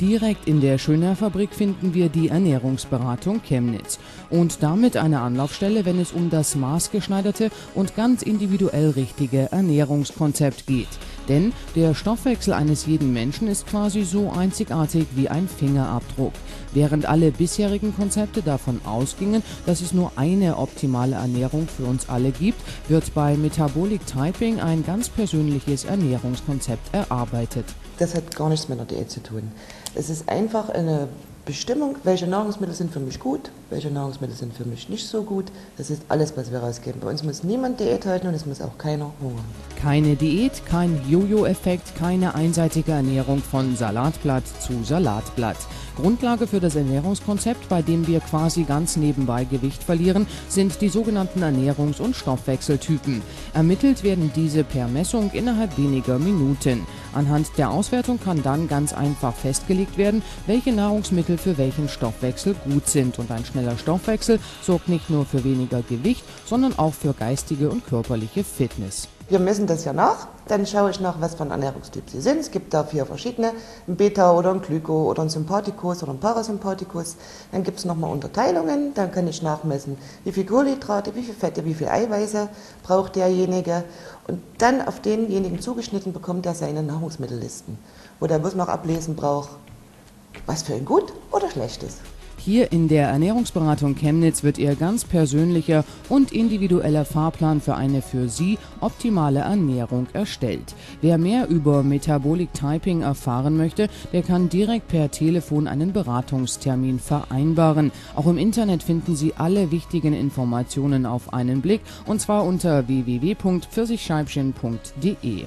Direkt in der Schöner Fabrik finden wir die Ernährungsberatung Chemnitz und damit eine Anlaufstelle, wenn es um das maßgeschneiderte und ganz individuell richtige Ernährungskonzept geht. Denn der Stoffwechsel eines jeden Menschen ist quasi so einzigartig wie ein Fingerabdruck. Während alle bisherigen Konzepte davon ausgingen, dass es nur eine optimale Ernährung für uns alle gibt, wird bei Metabolic Typing ein ganz persönliches Ernährungskonzept erarbeitet. Das hat gar nichts mit einer Diät zu tun. Es ist einfach eine Bestimmung, welche Nahrungsmittel sind für mich gut, welche Nahrungsmittel sind für mich nicht so gut. Das ist alles, was wir rausgeben. Bei uns muss niemand Diät halten und es muss auch keiner hungern. Keine Diät, kein Jojo-Effekt, keine einseitige Ernährung von Salatblatt zu Salatblatt. Grundlage für das Ernährungskonzept, bei dem wir quasi ganz nebenbei Gewicht verlieren, sind die sogenannten Ernährungs- und Stoffwechseltypen. Ermittelt werden diese per Messung innerhalb weniger Minuten. Anhand der Auswertung kann dann ganz einfach festgelegt werden, welche Nahrungsmittel für welchen Stoffwechsel gut sind. Und ein schneller Stoffwechsel sorgt nicht nur für weniger Gewicht, sondern auch für geistige und körperliche Fitness. Wir messen das ja nach, dann schaue ich nach, was für ein Ernährungstyp Sie sind. Es gibt da vier verschiedene, ein Beta oder ein Glyko oder ein Sympathikus oder ein Parasympathikus. Dann gibt es nochmal Unterteilungen, dann kann ich nachmessen, wie viel Kohlenhydrate, wie viel Fette, wie viel Eiweiße braucht derjenige. Und dann auf denjenigen zugeschnitten bekommt er seine Nahrungsmittellisten, wo der bloß noch ablesen braucht, was für ihn gut oder schlecht ist. Hier in der Ernährungsberatung Chemnitz wird Ihr ganz persönlicher und individueller Fahrplan für eine für Sie optimale Ernährung erstellt. Wer mehr über Metabolic Typing erfahren möchte, der kann direkt per Telefon einen Beratungstermin vereinbaren. Auch im Internet finden Sie alle wichtigen Informationen auf einen Blick und zwar unter www.pfirsichscheibchen.de.